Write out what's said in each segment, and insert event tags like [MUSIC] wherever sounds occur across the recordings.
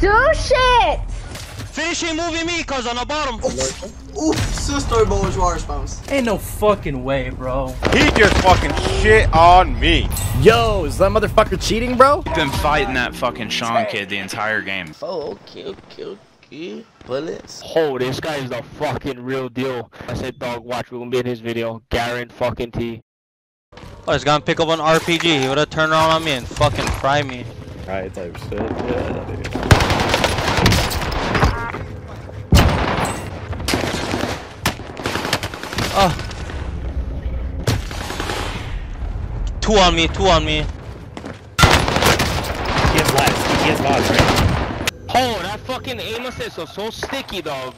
do shit! Finishing moving me, cuz on the bottom. Ouf, ça c'est un bon joueur. Ain't no fucking way, bro. He just fucking shit on me. Yo, is that motherfucker cheating, bro? Been fighting that fucking Sean kid the entire game. Oh, okay, okay, okay. Bullets. Oh, this guy is the fucking real deal. I said, dog, watch, we're gonna be in his video. Garen fucking T. Oh, he's gonna pick up an RPG. He would've turned around on me and fucking fry me. Right type shit. Yeah, dude. Oh. Two on me, two on me. He has lives. He has mods, right? Oh, that fucking aim assist was so sticky, dog.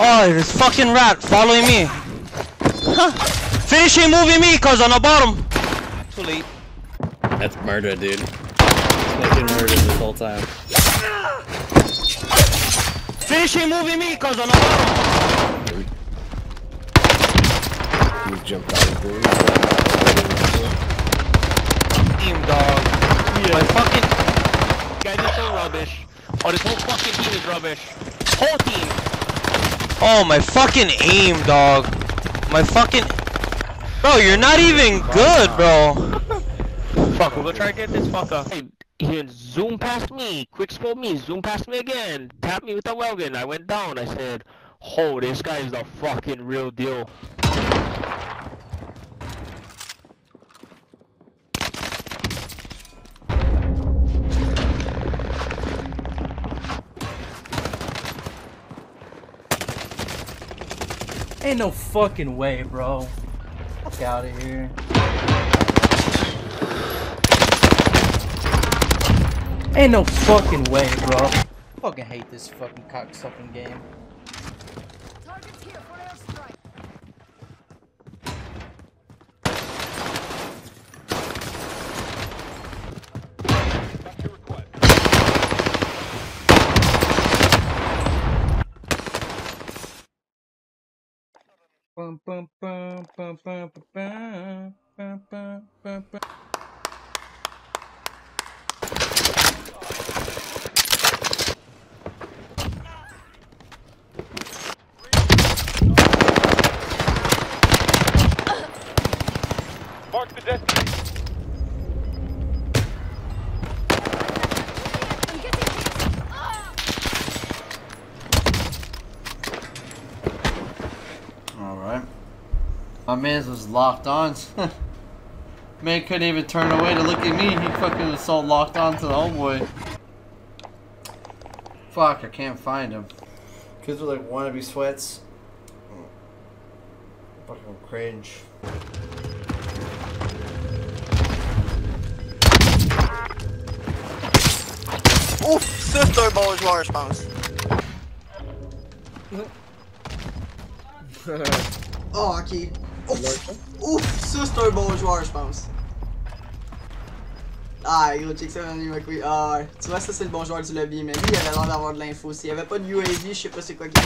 Oh, this fucking rat following me. Huh. Finishing moving me, cuz on the bottom. Too late. That's murder, dude. Fucking murder this whole time. Finishing moving me, cuz on the bottom. He jumped out of Team dog. My fucking Guys are so rubbish. Oh, this whole fucking team is rubbish. Whole team. Oh, my fucking aim, dog. My fucking. Bro, you're not even good, bro. [LAUGHS] Fuck, we'll gonna try to get this fucker. He zoom past me, quick scope me, zoom past me again, tap me with the welding. I went down. I said, "Oh, this guy is the fucking real deal." Ain't no fucking way, bro. Fuck out of here. Ain't no fucking way, bro. Fucking hate this fucking cocksucking game. Bum, bum, bum, bum, bum, bum, bum, bum, bum, bum, My man was locked on. [LAUGHS] man couldn't even turn away to look at me. He fucking was so locked on to the homeboy. Fuck, I can't find him. Kids are like wannabe sweats. Fucking cringe. Ouf, ça c'est un bon joueur, je pense. Ouf, ça c'est un bon joueur, je pense. Ah, gros, check ça, Andy McQueen. Ah, tu vois, ça c'est le bon joueur du lobby, mais lui il avait l'air d'avoir de l'info. S'il y avait pas de UAV, je sais pas c'est quoi qu'il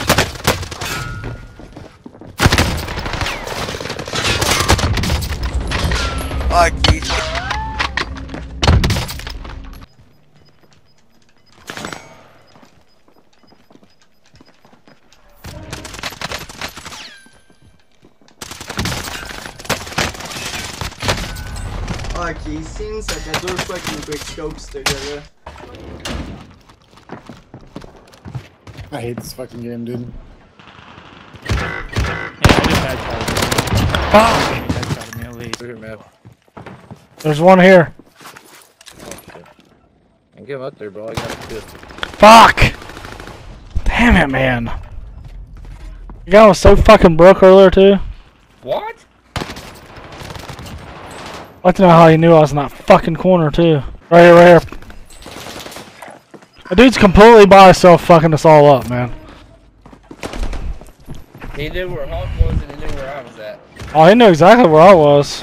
Ok. Ok, signe, ça fait deux fois qu'il me quickscope, ce gars-là. I hate this fucking game, dude. Look. There's one here. And get him up there, bro. I got a pistol. Fuck! Damn it, man. The guy was so fucking broke earlier, too. I'd like to know how he knew I was in that fucking corner, too. Right here, right here. The dude's completely by himself fucking us all up, man. He knew where Hawk was and he knew where I was at. Oh, he knew exactly where I was.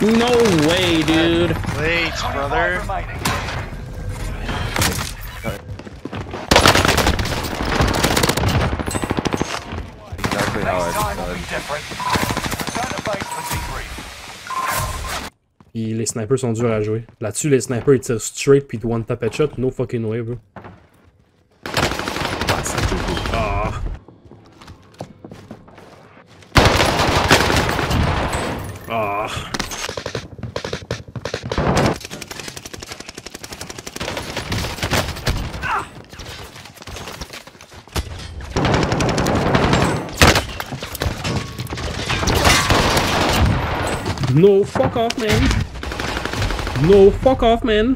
No way, dude. Wait, brother. Puis les snipers sont durs à jouer. Là-dessus, les snipers ils tirent straight puis one tap headshot, no fucking way, bro. Ah. Ah. No, fuck off, man. No, fuck off, man.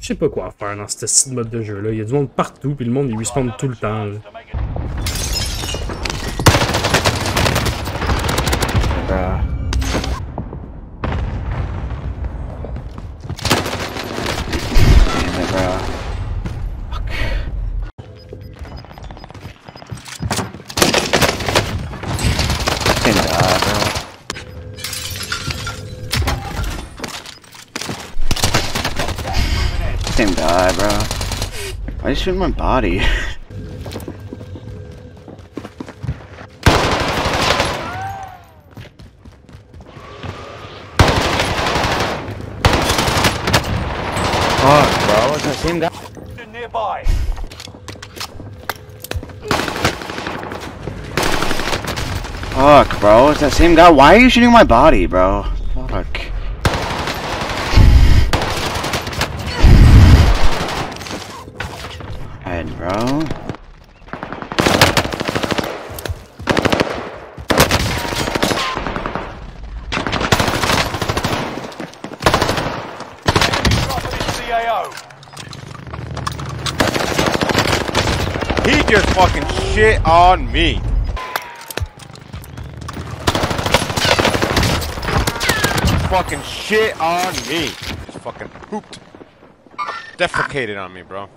Je sais pas quoi faire dans ce style mode de jeu-là. Il y a du monde partout, puis le monde il respawn tout le temps. là. Why are you shooting my body? [LAUGHS] Fuck, bro. It's the same guy. Nearby. Fuck, bro. It's that same guy. Why are you shooting my body, bro? Bro. He just fucking shit on me. Fucking shit on me. Just fucking pooped. Defecated on me, bro.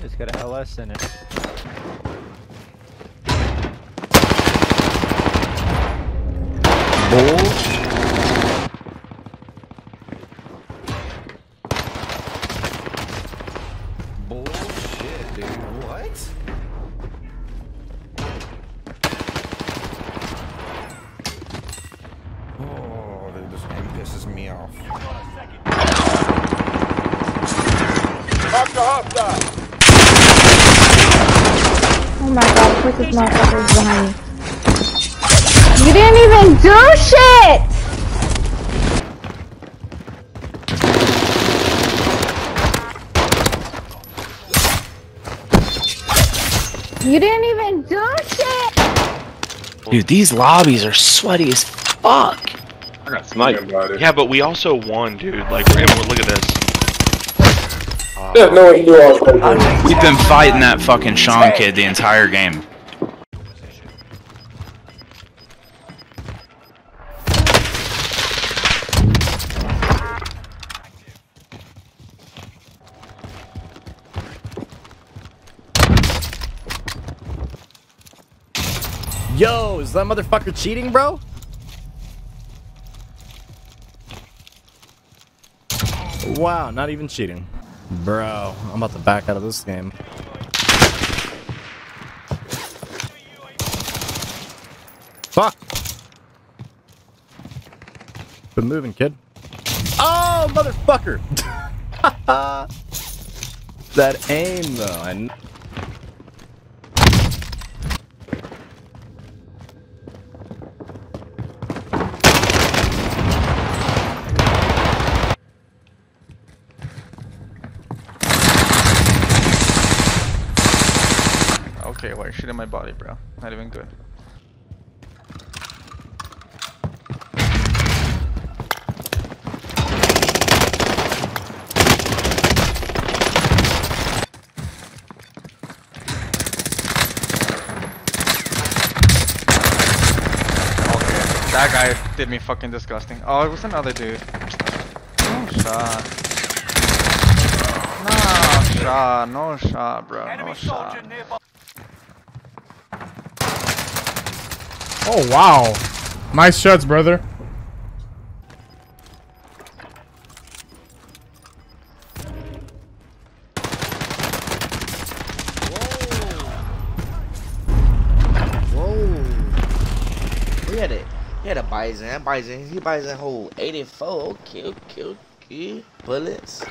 It's got a LS in it. Bullshit, dude. What? Oh, dude, this game pisses me off. Dr. Hostile. My god, this motherfucker behind me. You didn't even do shit! You didn't even do shit! Dude, these lobbies are sweaty as fuck. I got sniped. Yeah, but we also won, dude. Like, look at this. No you knew I was We've been fighting that fucking Sean kid the entire game. Yo, is that motherfucker cheating, bro? Wow, not even cheating. Bro, I'm about to back out of this game. Fuck! Been moving, kid. Oh, motherfucker! [LAUGHS] [LAUGHS] that aim, though. I Okay, why shit in my body, bro? Not even good. that guy did me fucking disgusting. Oh, it was another dude. No shot. No shot, no shot, bro. No shot. Oh wow. Nice shots, brother. Whoa. He had a he had a bison. Bison he bison hold 84. Okay, okay, okay. Bullets.